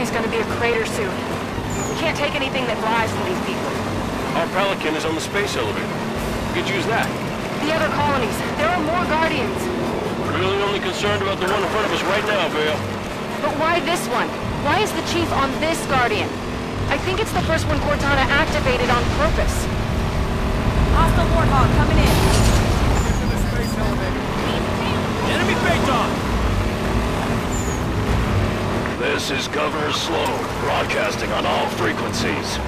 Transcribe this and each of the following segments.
colony's gonna be a crater soon. We can't take anything that flies from these people. Our Pelican is on the space elevator. We could use that. The other colonies, there are more Guardians. Really only concerned about the one in front of us right now, Vale. But why this one? Why is the Chief on this Guardian? I think it's the first one Cortana activated on purpose. Hostile Warthog coming in. Into the space elevator. Enemy Phaeton! This is Governor Sloan, broadcasting on all frequencies.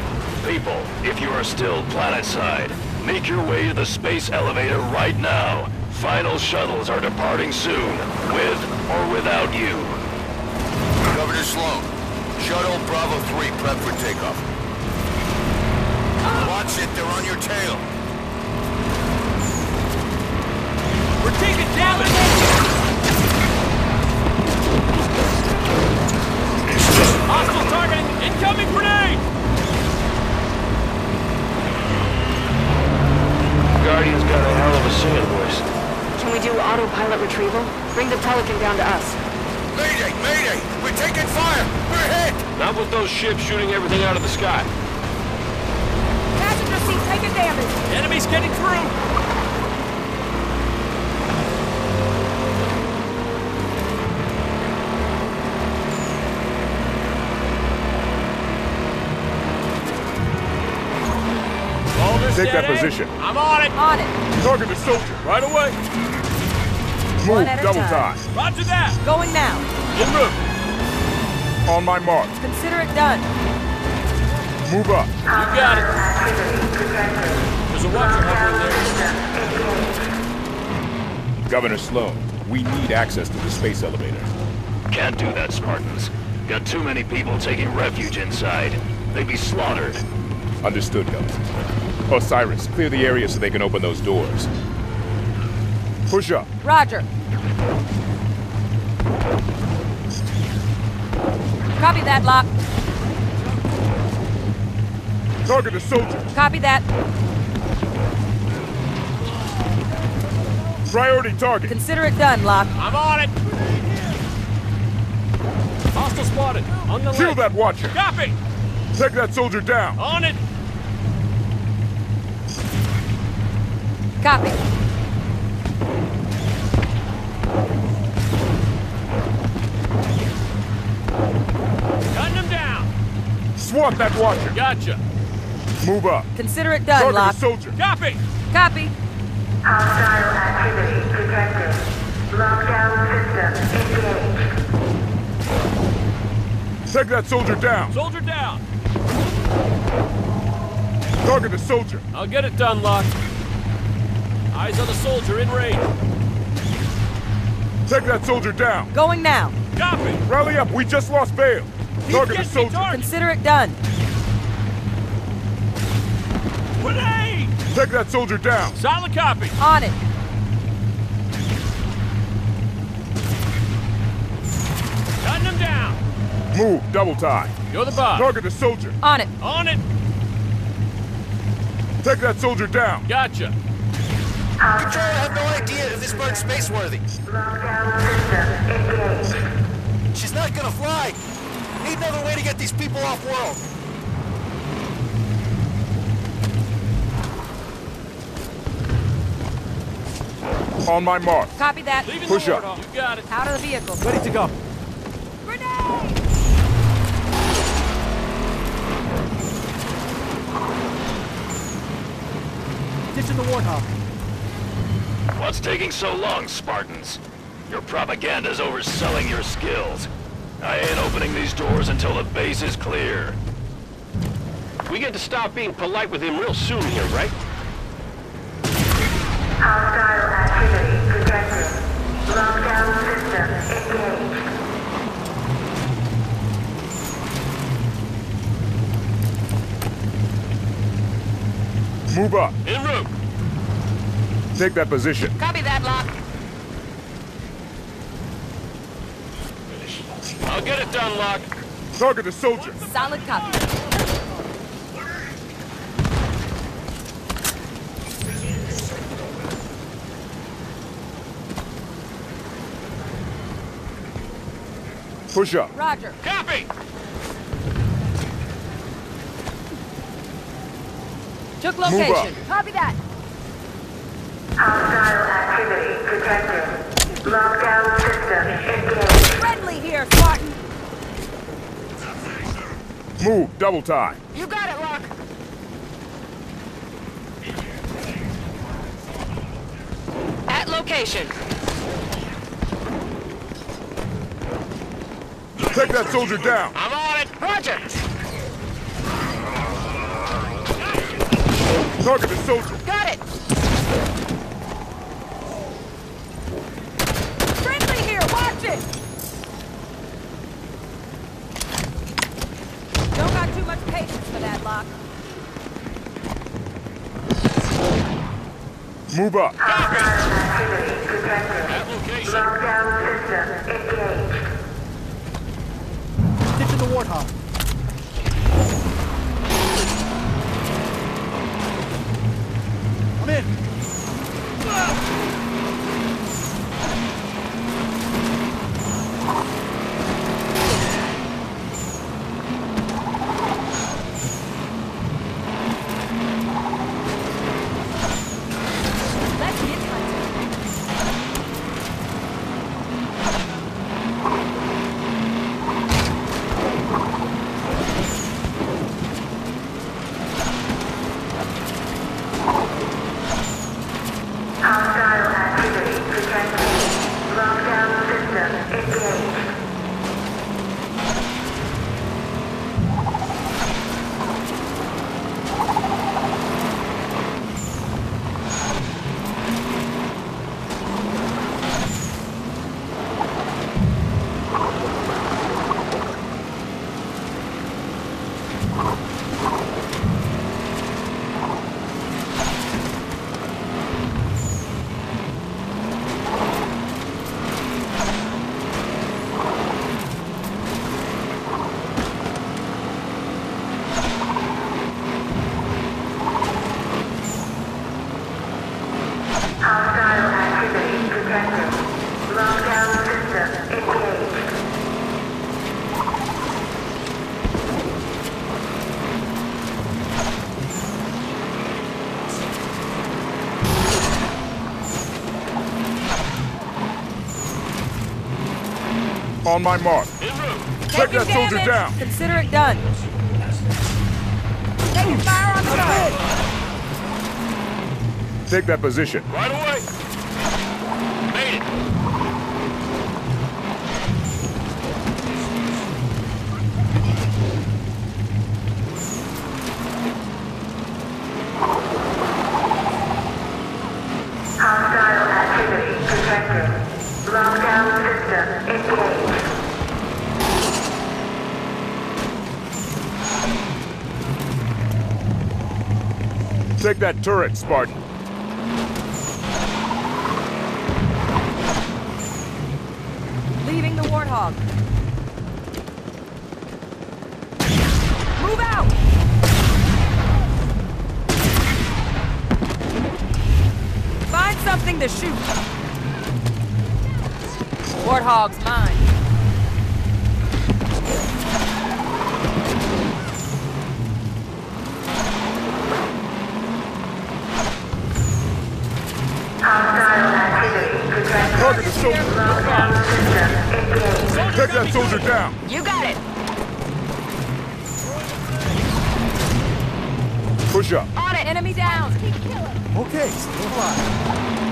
People, if you are still planetside, make your way to the space elevator right now. Final shuttles are departing soon, with or without you. Governor Sloan, Shuttle Bravo 3 prep for takeoff. Watch it, they're on your tail. We're taking damage! Hostile targeting! Incoming grenade! Guardian's got a hell of a singing voice. Can we do autopilot retrieval? Bring the Pelican down to us. Mayday, mayday! We're taking fire! We're hit! Not with those ships shooting everything out of the sky. Passenger seat taking damage. Enemy's getting through! Take that position. I'm on it! On it. Target the soldier. Right away! Move, at a double time. time. Roger that! Going now. En route! On my mark. Consider it done. Move up. You got it! There's a watcher hovering there. Governor Sloan, we need access to the space elevator. Can't do that, Spartans. Got too many people taking refuge inside. They'd be slaughtered. Understood, Governor. Osiris, clear the area so they can open those doors. Push up. Roger. Copy that, Locke. Target the soldier. Copy that. Priority target. Consider it done, Locke. I'm on it! Hostile spotted. On the Kill left. that watcher. Copy! Take that soldier down. On it! Copy. Swat that watcher. Gotcha! Move up. Consider it done, Target the Locke. soldier. Copy! Copy. Hostile activity detected. Lockdown system engaged. Take that soldier down. Soldier down! Target the soldier. I'll get it done, Locke. Eyes on the soldier in range. Take that soldier down. Going now. Copy! Rally up. We just lost Vale. He's Target the soldier. Consider it done. Grenade! Take that soldier down. Solid copy! On it. Cutting him down! Move. Double tie. You're the boss. Target the soldier. On it. On it! Take that soldier down. Gotcha! Control, I have no idea if this bird's spaceworthy. Lockdown system engaged. She's not gonna fly. Need another way to get these people off world. On my mark. Copy that. Leaving Push up. Warthog. You got it. Out of the vehicle. Ready to go. Grenade! Ditching the Warthog. What's taking so long, Spartans? Your propaganda's overselling your skills. I ain't opening these doors until the base is clear. We get to stop being polite with him real soon here, right? Hostile activity detected. Lockdown system engaged. Move up. En route! Take that position. Copy that, Locke. I'll get it done, Locke. Target the soldier. Solid copy. Push up. Roger. Copy! Took Move location. up. Copy that. Hostile activity detected. Lockdown system engaged. Friendly here, Spartan. Move. Double time. You got it, Locke. At location. Take that soldier down. I'm on it! Roger. Target the soldier. Got it. Friendly here, watch it. Don't got too much patience for that, Locke. Move up. Hostile activity detected. At location. Lockdown system engaged. Ditching the warthog. I'm in. Let's get hunting. Hostile activity detected. Lockdown system engaged. Hostile activity detected. Lockdown system engaged. On my mark. Take that Taking soldier damage. down. Consider it done. Taking fire on the side. Take that position. Right away! That turret, Spartan. Leaving the warthog. Move out! Find something to shoot. Warthog's Target the soldier. Lockdown system engaged. Take that soldier down. You got it. Push up. On it. Enemy down. Okay, still alive.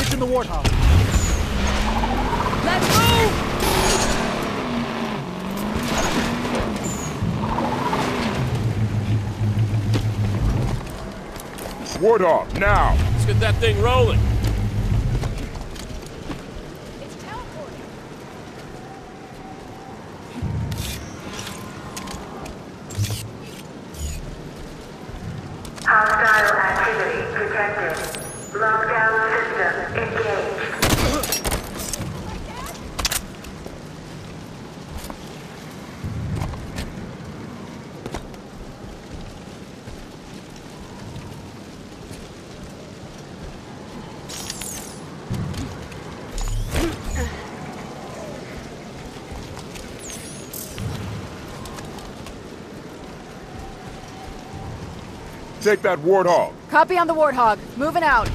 It's in the warthog. Let's move! Warthog, now! Let's get that thing rolling. Take that Warthog. Copy on the Warthog. Moving out.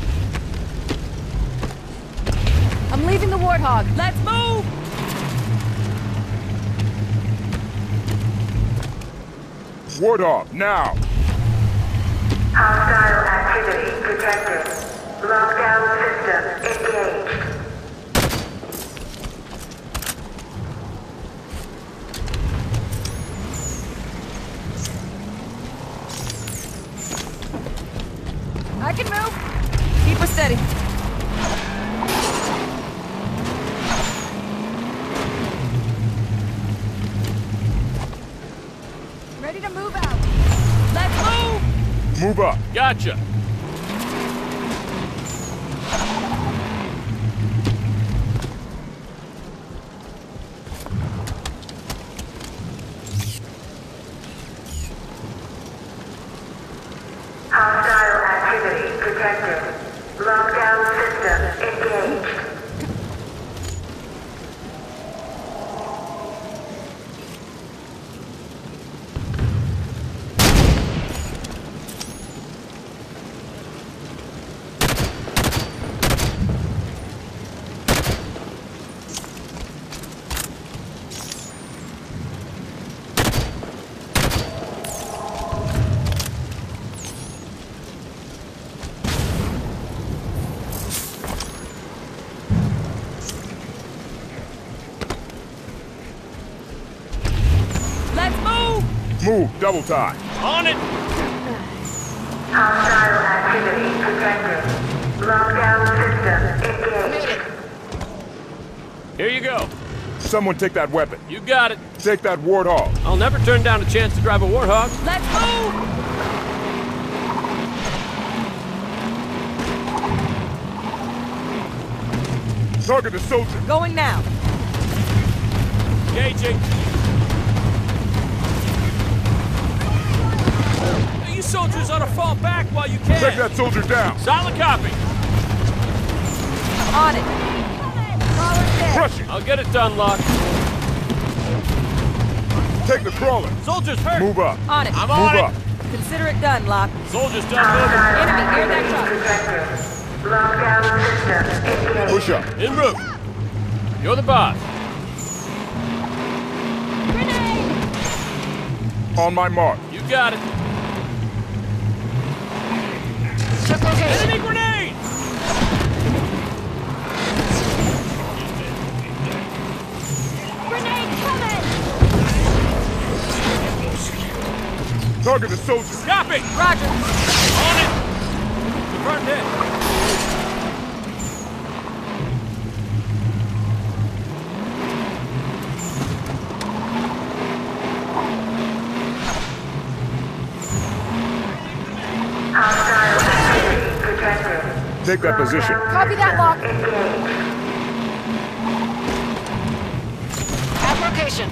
I'm leaving the Warthog. Let's move! Warthog, now! Hostile activity detected. Lockdown system I can move. Keep her steady. Ready to move out. Let's move! Move up. Gotcha. Activity detected. Lockdown system engaged. Let's move! Move, double time. On it. Hostile activity detected. Lockdown system engaged. Here you go. Someone take that weapon. You got it. Take that Warthog. I'll never turn down a chance to drive a Warthog. Let's move! Target the soldier. Going now. Engaging. Soldiers ought to fall back while you can. Take that soldier down. Solid copy. On it. Crawler's dead. Crush it. I'll get it done, Locke. Take the crawler. Soldiers hurt. Move up. On it. I'm Move on up. it. Consider it done, Locke. Soldiers done moving. Hostile Enemy near that activity truck. detected. System. Push up. En route. You're the boss. On my mark. You got it. Enemy grenade! Grenade coming! Target the soldier. Copy. Roger. On it. Confirmed hit. Hostile activity detected. Take that position. Copy that, Locke. At location.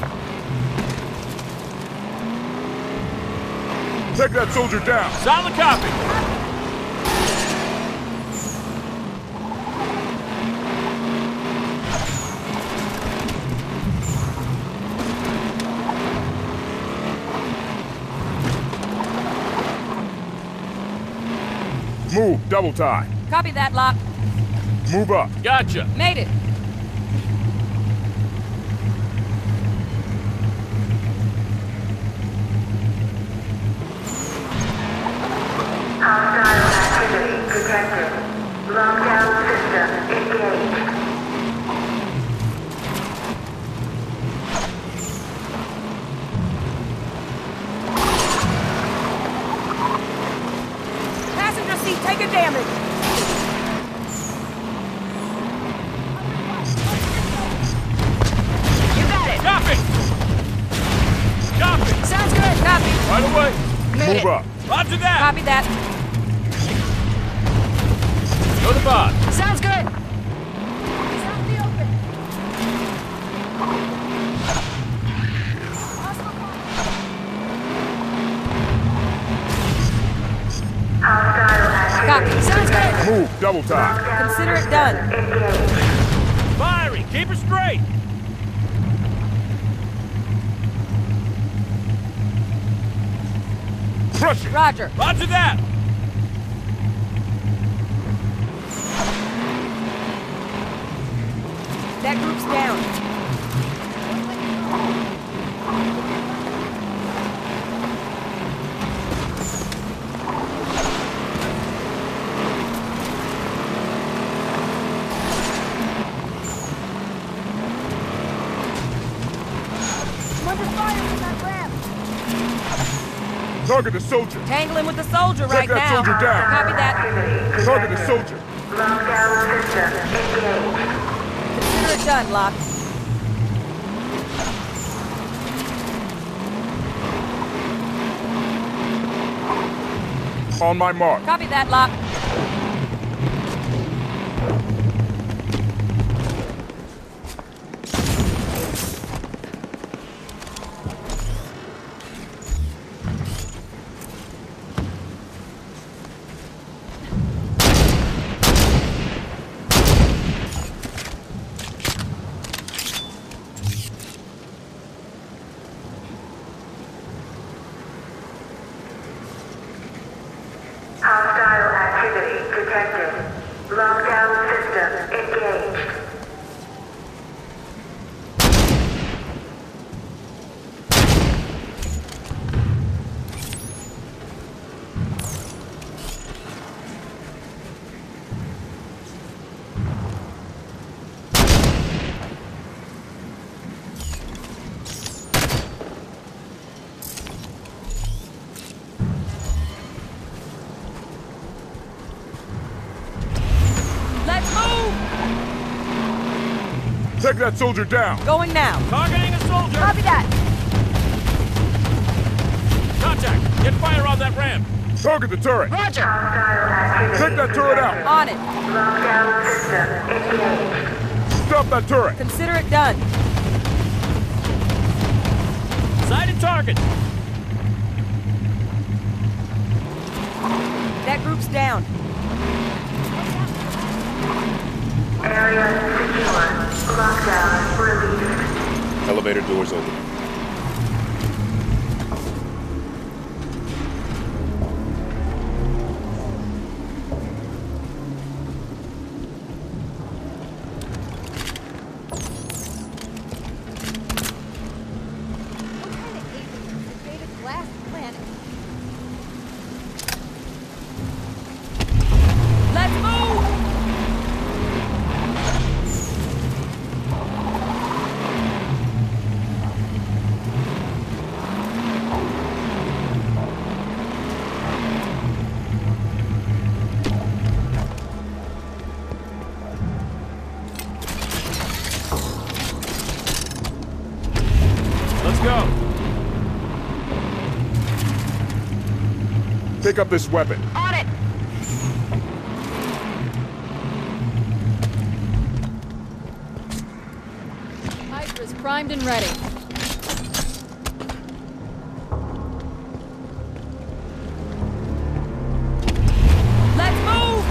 Take that soldier down. Solid copy. Move, double time. Copy that, Locke. Move up. Gotcha. Made it. Keep her straight! Crush it. Roger. Roger that! That group's down. I'm under fire from that ramp. Target the soldier. Tangling with the soldier right that now. soldier down. Copy that. Target the soldier. Consider it done, Locke. On my mark. Copy that, Locke. Take that soldier down. Going now. Targeting a soldier! Copy that. Contact! Get fire on that ramp! Target the turret. Roger. Take that turret out. On it. Lockdown system engaged. Stop that turret. Consider it done. Sighted target! That group's down. Area secure. Elevator doors open. Pick up this weapon. On it. Hydra's primed and ready. Let's move!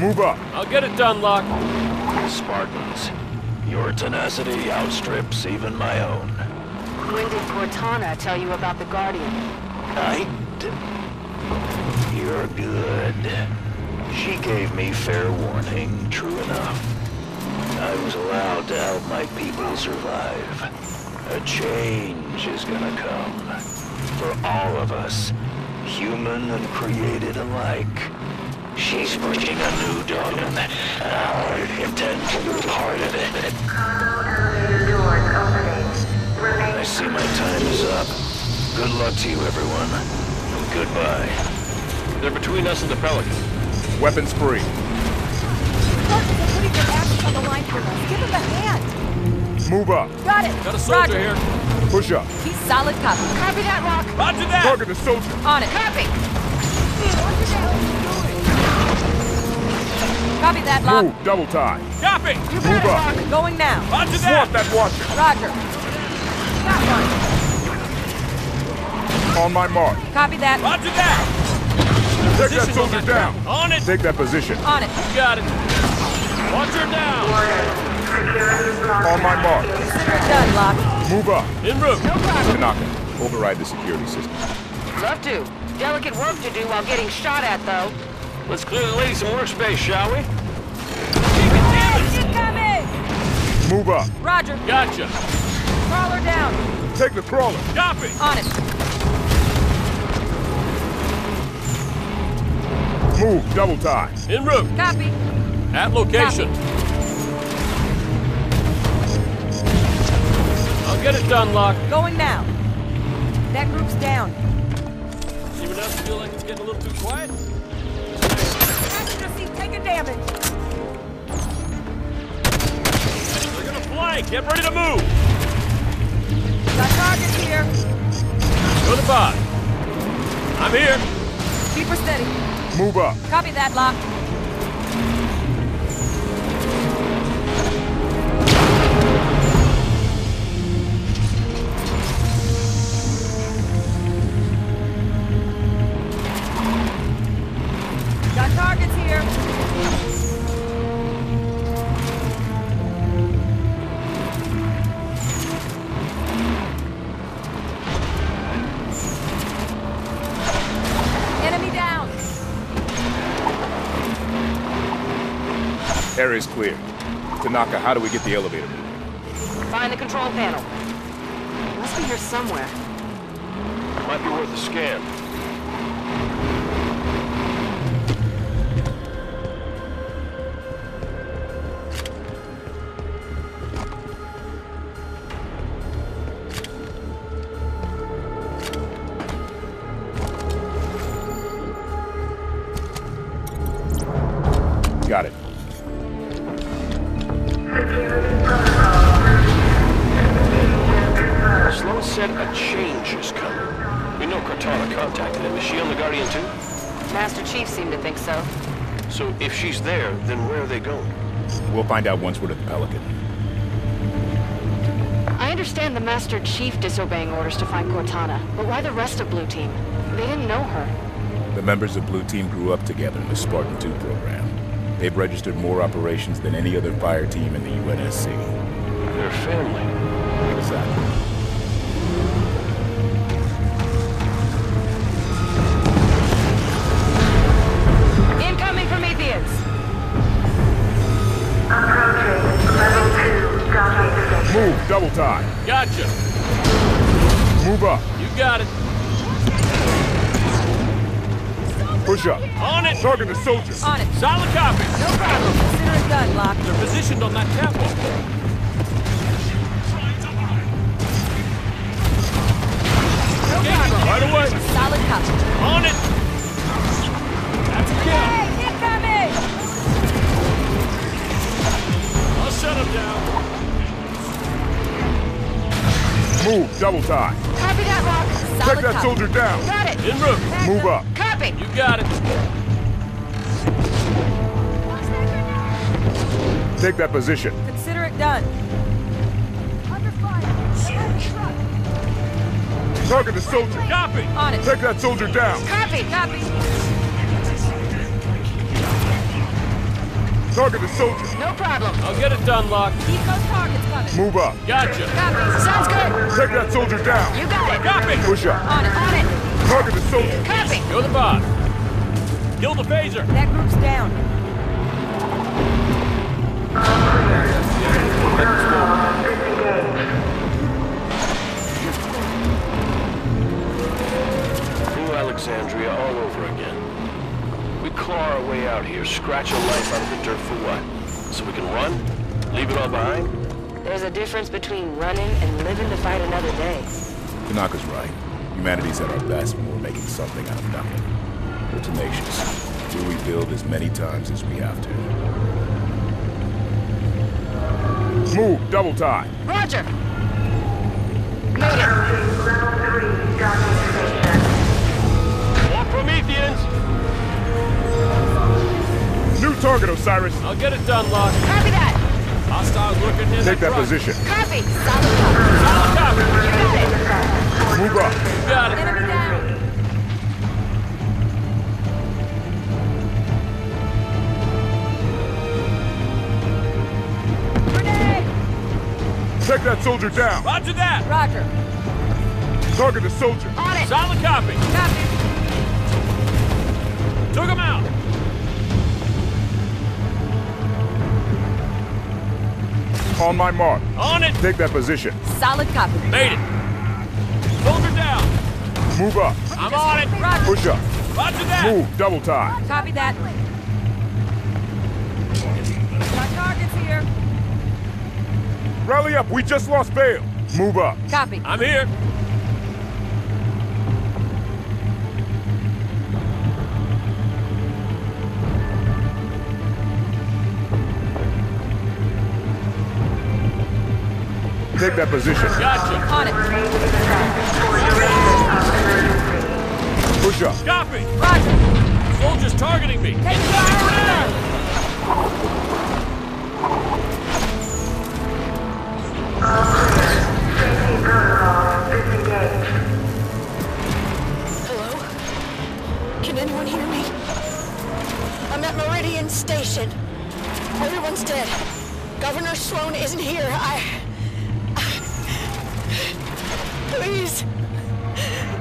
Move up. I'll get it done, Locke. Spartans, your tenacity outstrips even my own. When did Cortana tell you about the Guardian? I d- You're good. She gave me fair warning, true enough. I was allowed to help my people survive. A change is gonna come. For all of us, human and created alike. She's bringing a new dawn, and I intend to be part of it. Cargo elevator doors opening. Remain I see my time is up. Good luck to you, everyone. Goodbye. They're between us and the Pelican. Weapons free. Spartans are putting their asses on the line for us. Give them a hand. Move up. Got it. Got a soldier Roger. here. Push up. He's Solid copy. Copy that, Locke. Roger that! Target the soldier. On it. Copy. Copy that, Locke. Move, double time. Copy! You got Move it, up. Locke. Going now. Roger Swat that! that watcher. Roger. Got one. On my mark. Copy that. Roger that! Take that Position on soldier that down. On it! Take that position. On it. You got it. Watcher down! On my mark. Consider it done, Locke. Move up. En route! Tanaka, override the security system. Love to. Delicate work to do while getting shot at, though. Let's clear the lady some workspace, shall we? Incoming! Move up. Roger. Gotcha! Crawler down. Take the crawler. Copy! On it. Move, double time. En route! Copy. At location. I'll get it done, Locke. Going now. That group's down. Anyone else feel like it's getting a little too quiet? Passenger seat taking damage. They're gonna flank! Get ready to move! Got targets here. Go to bot. I'm here. Keep her steady. Move up. Copy that, Locke. Area's clear. Tanaka, how do we get the elevator moving? Find the control panel. It Must be here somewhere. Might be worth a scan. So. So if she's there, then where are they going? We'll find out once we're at the Pelican. I understand the Master Chief disobeying orders to find Cortana, but why the rest of Blue Team? They didn't know her. The members of Blue Team grew up together in the Spartan 2 program. They've registered more operations than any other fire team in the UNSC. Their family. Exactly. Double time. Gotcha! Move up. You got it. Push up. On it! Target the soldiers. On it. Solid copy! No problem. Consider it done, Locke. They're positioned on that catwalk. Right away! Solid copy. On it! That's a kill! Hey, incoming! I'll shut him down. Move, double time. Copy that, Rock! Take Solid that copy. soldier down. Got it! En route! Move up. Copy! You got it. Take that position. Consider it done. Under fire. Truck. Target the soldier. Copy! On it. Take that soldier down. Copy! Copy. Target the soldier. No problem. I'll get it done, Locke. Keep those targets coming. Move up. Gotcha! Copy. Sounds good! Take that soldier down. You got it! Copy! Push up. On it. On it! Target the soldier. Copy! Go to the bot. Kill the phaser. That group's down. New Alexandria all over again. We claw our way out here, scratch a life out of the dirt for what? So we can run? Leave it all behind? There's a difference between running and living to fight another day. Tanaka's right. Humanity's at our best when we're making something out of nothing. We're tenacious. We'll rebuild as many times as we have to. Move, double time. Roger! Made it! Docking station. More Prometheans! New target, Osiris. I'll get it done, Locke. Copy that! Hostiles lurking near Take that truck. position. Copy! Solid copy. Solid copy. You got it! Move up. Got it. Enemy down. Grenade! Take that soldier down. Roger that. Roger. Target the soldier. On it! Solid copy. Copy. Took him out. On my mark. On it. Take that position. Solid copy. Made it. Soldier down. Move up. I'm on it. Roger. Push up. Roger that. Move. Double time. Copy that. Got targets here. Rally up. We just lost Vale. Move up. Copy. I'm here. Take that position. Gotcha. On it. Push up. Copy. Roger. Soldiers targeting me. Take fire. Safety protocol. Hello? Can anyone hear me? I'm at Meridian Station. Everyone's dead. Governor Sloan isn't here. I... Please.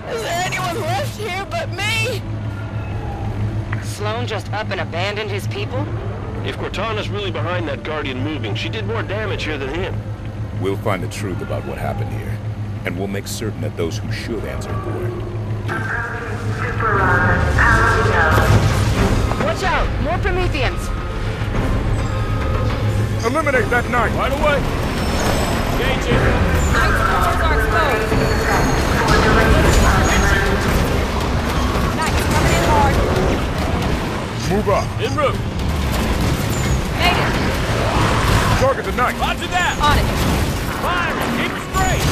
Is there anyone left here but me? Sloan just up and abandoned his people? If Cortana's really behind that Guardian moving, she did more damage here than him. We'll find the truth about what happened here, and we'll make certain that those who should answer for it. Super Run, Paladino. Watch out! More Prometheans! Eliminate that knight. Right away. En route. Made it. Target the knight. Roger that. On it. Fire. Keep it straight.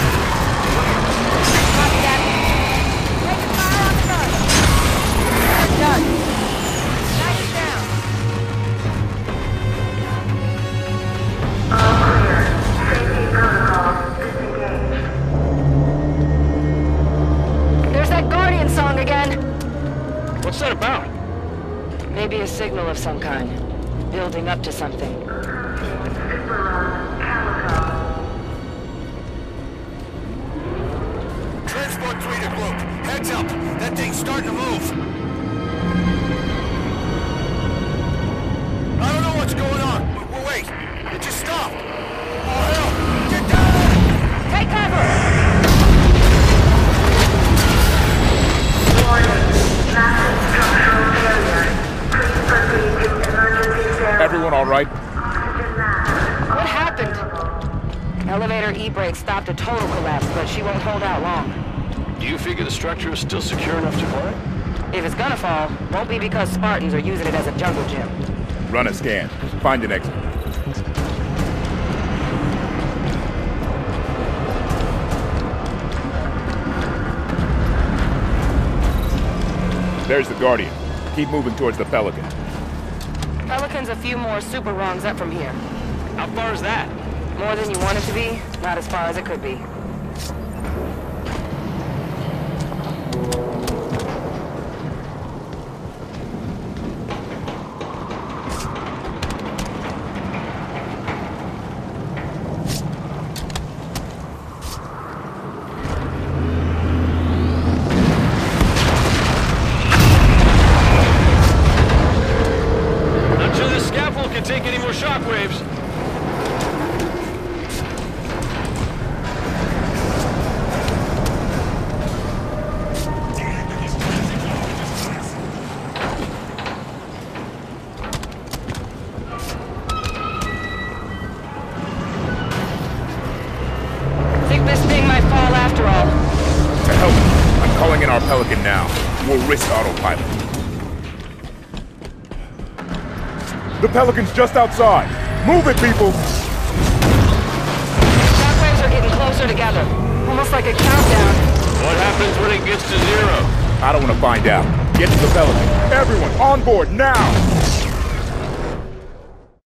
Copy that. Taking fire on the gun. Done. Knight is down. All clear. Safety protocol disengaged. There's that Guardian song again! What's that about? Maybe a signal of some kind. Building up to something. Transport 3 to group. Heads up. That thing's starting to move. Elevator E-brake stopped a total collapse, but she won't hold out long. Do you figure the structure is still secure enough to climb? If it's gonna fall, won't be because Spartans are using it as a jungle gym. Run a scan. Find an exit. There's the Guardian. Keep moving towards the Pelican. Pelican's a few more super rungs up from here. How far is that? More than you want it to be, not as far as it could be. Pelican's just outside. Move it, people! Shockwaves are getting closer together. Almost like a countdown. What happens when it gets to zero? I don't want to find out. Get to the elevator. Everyone, on board, now!